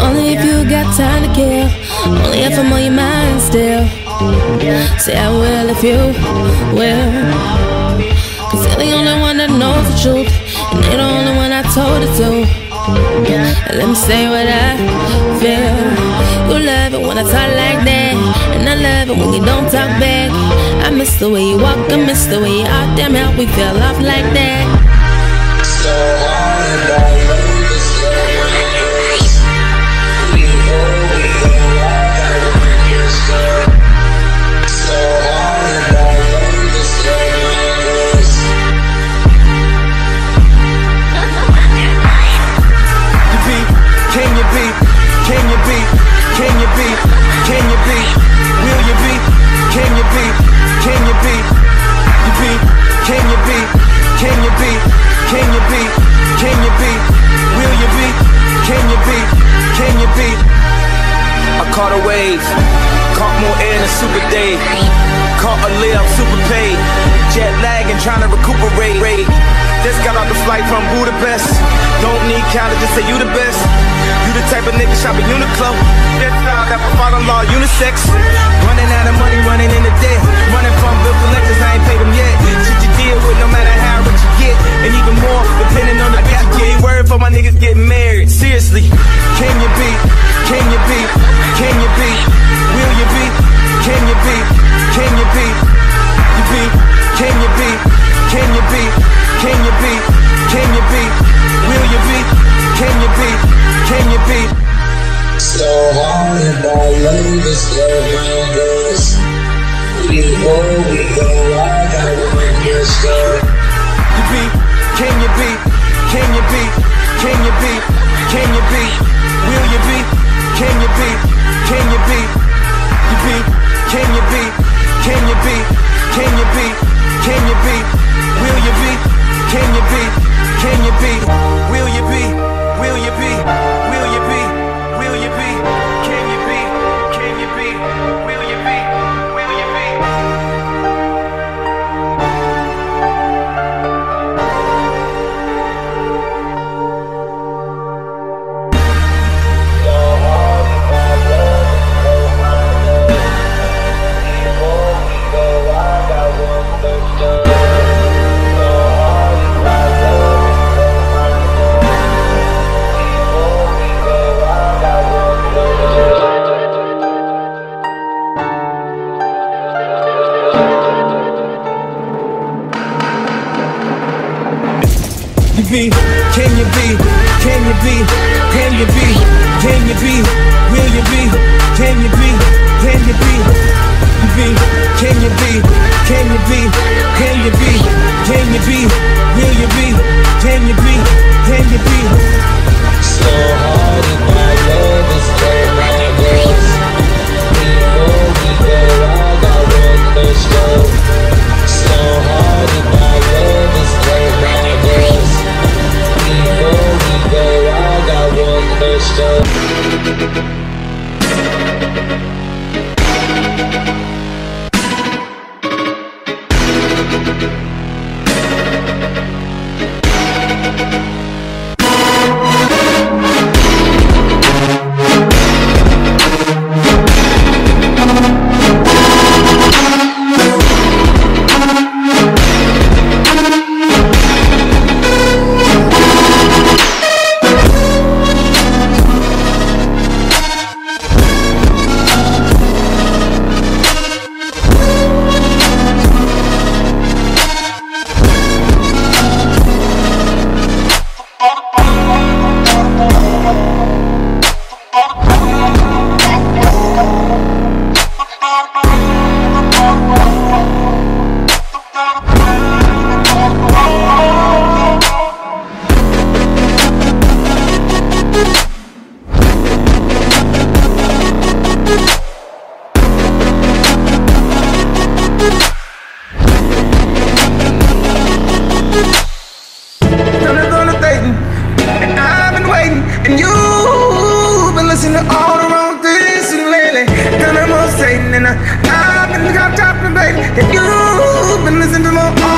Only if you got time to kill. Only if I'm on your mind still. Say I will if you will. Cause you're the only one that knows the truth. And you're the only one I told it to. Let me say what I feel. You love it when I talk like that. And I love it when you don't talk back. I miss the way you walk, I miss the way you are. Damn how we fell off like that. So hard, caught a wave, caught more air than super day. Caught a layup, super paid. Jet lag and trying to recuperate. Just got off the flight from Budapest. Don't need counter, just say you the best. You the type of nigga shopping Uniqlo. That style that my father-in-law unisex. Running out of Can you beat? Can you beat? So hard, I love this universe. We go, we go, I want your stuff. You beat? Can you beat? Can you beat? Can you beat? Can you beat? Will you beat? Can you beat? Can you beat? You beat? Can you beat? Can you beat? Can you beat? You be, can you be, can you be, can you be, can you be, will you be, can you be, can you be, you be, can you be, can you be, can you be, can you be, to all the wrong things lately. Done the most Satan and I, I've been got chopping, baby. If you've been listening to more.